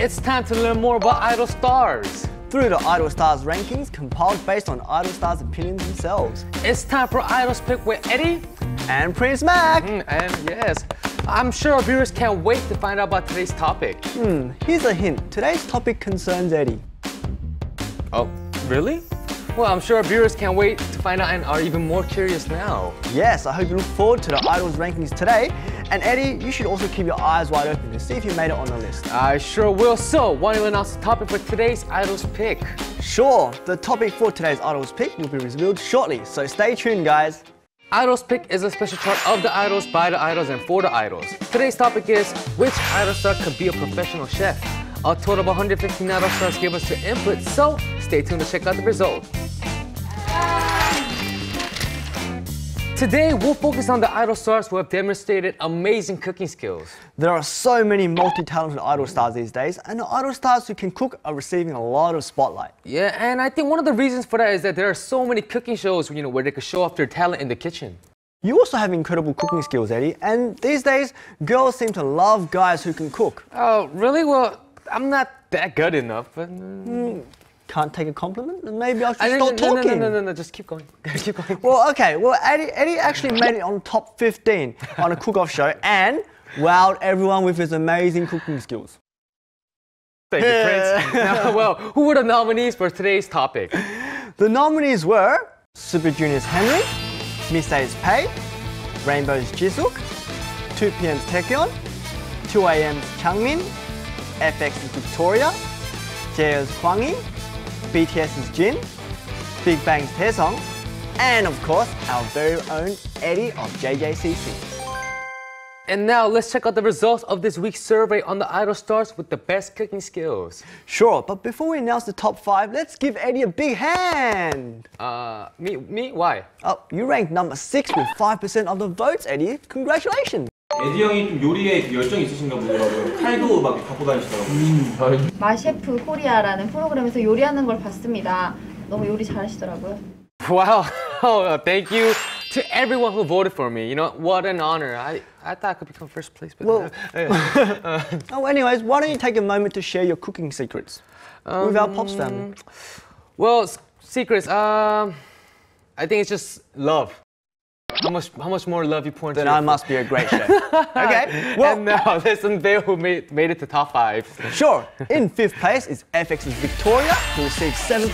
It's time to learn more about Idol stars. Through the Idol Stars rankings compiled based on Idol Stars' opinions themselves. It's time for Idol's Pick with Eddie. And Prince Mak! Mm, and yes, I'm sure our viewers can't wait to find out about today's topic. Hmm, here's a hint. Today's topic concerns Eddie. Oh, really? Well, I'm sure our viewers can't wait to find out and are even more curious now. Yes, I hope you look forward to the Idols rankings today. And Eddie, you should also keep your eyes wide open to see if you made it on the list. I sure will. So, why don't you announce the topic for today's Idols Pick? Sure, the topic for today's Idols pick will be revealed shortly, so stay tuned, guys. Idols Pick is a special chart of the idols, by the idols, and for the idols. Today's topic is which idol star could be a professional chef? A total of 115 idol stars gave us their input, so stay tuned to check out the result. Today, we'll focus on the idol stars who have demonstrated amazing cooking skills. There are so many multi-talented Idol stars these days, and the Idol stars who can cook are receiving a lot of spotlight. Yeah, and I think one of the reasons for that is that there are so many cooking shows, you know, where they could show off their talent in the kitchen. You also have incredible cooking skills, Eddie, and these days, girls seem to love guys who can cook. Oh, really? Well, I'm not that good enough, but... uh, Can't take a compliment? Maybe I should I- no, start no, no, talking. no, no, no, no, just keep going. keep going. Well, okay. Well, Eddie, Eddie actually made it on top 15 on a cook-off show and wowed everyone with his amazing cooking skills. Thank you, Prince. Now, well, who were the nominees for today's topic? The nominees were Super Junior's Henry, Miss A's Pei, Rainbow's Jisuk, 2PM's Taecyeon, 2AM's Changmin, FX's Victoria, JO's Hwang Yi, BTS's Jin, Big Bang's Daesung, and of course, our very own Eddie of JJCC. And now let's check out the results of this week's survey on the idol stars with the best cooking skills. Sure, but before we announce the top five, let's give Eddie a big hand. Uh, me, me, why? Oh, you ranked number six with 5% of the votes, Eddie. Congratulations. 에디 형이 좀 요리에 열정이 있으신가 보더라고요. 칼도 막 갖고 다니시더라고요. 마셰프 코리아라는 프로그램에서 요리하는 걸 봤습니다. 너무 요리 잘하시더라고요. Wow. Oh, uh, thank you to everyone who voted for me. You know, what an honor. I, I thought I could become first place, but Well- uh, Oh, anyways, why don't you take a moment to share your cooking secrets with our Pops family? well, secrets. Um, I think it's just love. How much, how much more love you pour into Then your I food. must be a great chef. okay, well, and now let's unveil who made, made it to top five. sure. In fifth place is FX's Victoria, who received 7%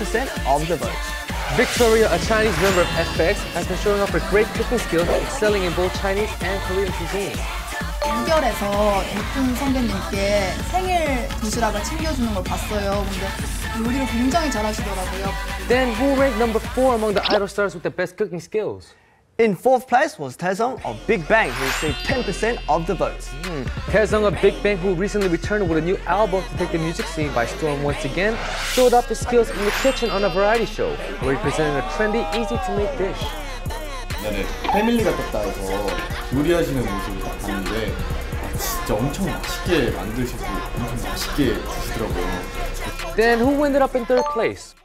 of the votes. Victoria, a Chinese member of FX, has been showing off her great cooking skills, excelling in both Chinese and Korean cuisine. 2결에서 예쁜 선배님께 생일 도시락을 챙겨주는 걸 봤어요. 근데 요리를 굉장히 잘하시더라고요. Then who ranked number four among the idol stars with the best cooking skills? In fourth place was Daesung of Big Bang, who received 10% of the votes. Mm. Daesung of Big Bang, who recently returned with a new album to take the music scene by storm once again, showed off his skills in the kitchen on a variety show, where he presented a trendy, easy-to-make dish. Then who ended up in third place?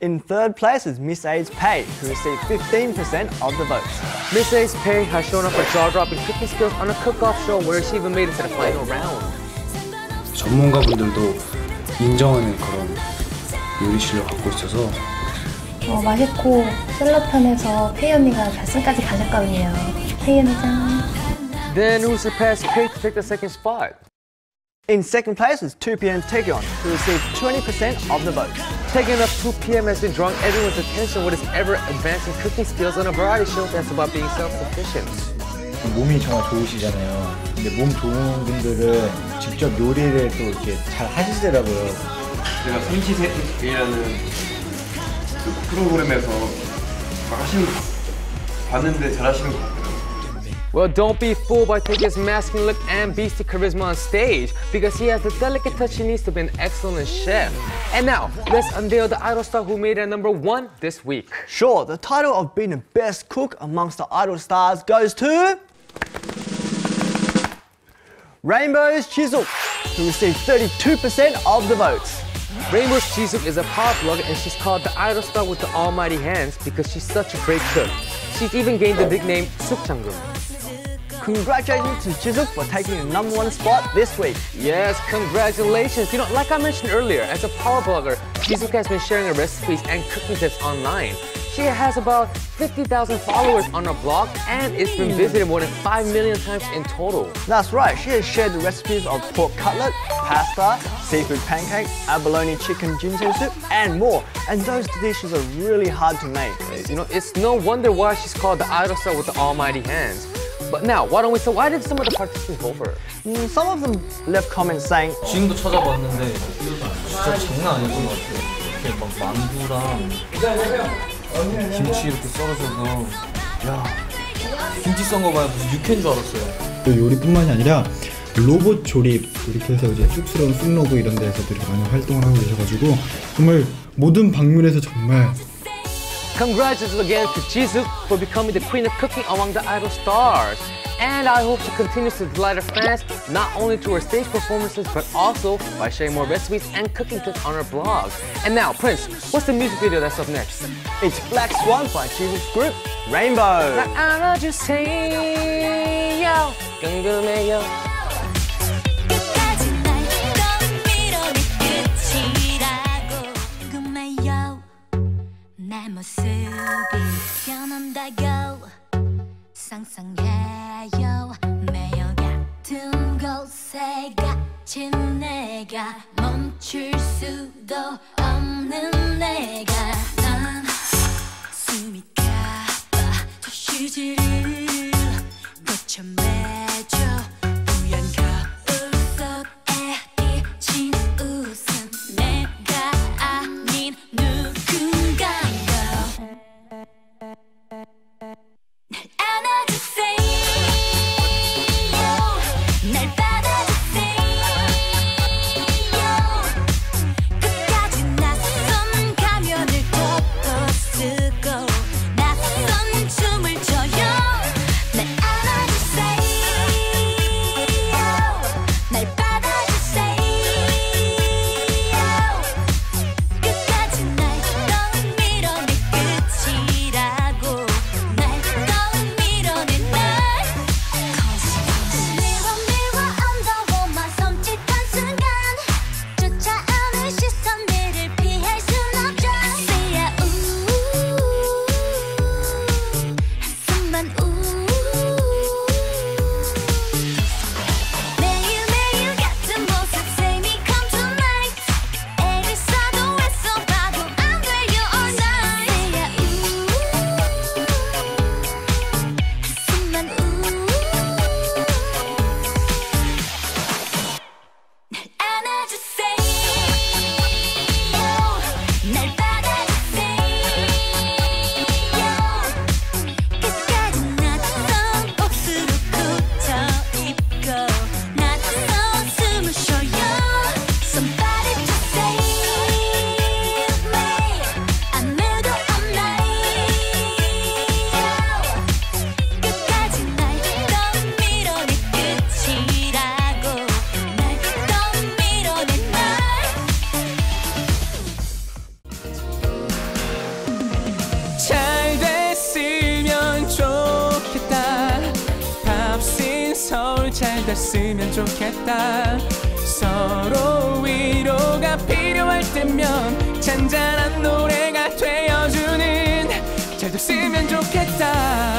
In third place is Miss A's Pei, who received 15% of the votes. Miss A's Pei has shown off her jaw-dropping cooking skills on a cook-off show where she even made it to the final round. 전문가분들도 인정하는 그런 요리 실력 갖고 있어서 어, 맛있고 샐러드 편에서 페이 언니가 결승까지 가셨거든요. 페이 언니 짱. Then who surpassed Pay to take the second spot? In second place is 2PM's Taecyeon, who received 20% of the votes. Taking up 2 p.m. has been drawing everyone's attention with his ever-advancing cooking skills on a variety show that's about being self-sufficient. 몸이 정말 좋으시잖아요. 근데 몸 좋은 분들은 직접 요리를 또 이렇게 잘 하시더라고요. 제가 손시세이라는 그 프로그램에서 막 하시는 거 봤는데 잘하시는 것 같더라고요. Well, don't be fooled by taking his masculine look and beastly charisma on stage, because he has the delicate touch he needs to be an excellent chef. And now, let's unveil the idol star who made it at number one this week. Sure, the title of being the best cook amongst the idol stars goes to Rainbow's Jisuk, who received 32% of the votes. Rainbow's Jisoo is a pop blogger and she's called the idol star with the almighty hands because she's such a great cook. She's even gained the nickname Suk Changgum. Congratulations to Jisuk for taking the number one spot this week. Yes, congratulations. You know, like I mentioned earlier, as a power blogger, Jisoo has been sharing her recipes and cooking tips online. She has about 50,000 followers on her blog and it's been visited more than 5 million times in total. That's right, she has shared the recipes of pork cutlet, pasta, seafood pancake, abalone chicken ginseng soup, and more. And those dishes are really hard to make. You know, it's no wonder why she's called the idol star with the almighty hands. But now, why don't we, so why did some of the participants vote for her? Mm, Some of them left comments saying, 지금도 찾아봤는데 진짜 장난 아니었던 것 같아요. 이렇게 막 만두랑 김치 이렇게 썰어줘서 야 김치 썬 거 봐요 무슨 육회인 줄 알았어요. 또 요리뿐만이 아니라 로봇 조립 이렇게 해서 이제 쑥스러운 쑥로그 이런 데서도 이렇게 많이 활동을 하고 계셔가지고 정말 모든 방면에서 정말 Congratulations again to Jisoo for becoming the queen of cooking among the idol stars. And I hope she continues to delight her fans not only through her stage performances but also by sharing more recipes and cooking tips on her blog. And now, Prince, what's the music video that's up next? it's Black Swan by Jisuk's group, Rainbow. 알아주세요. 궁금해요. 변한다고 상상해요. 매여 같은 곳에 갇힌 내가 멈출 수도 없는 내가. 난 숨이 가빠 저 휴지를 거쳐 됐으면 좋겠다. 서로 위로가 필요할 때면 잔잔한 노래가 되어주는 잘 됐으면 좋겠다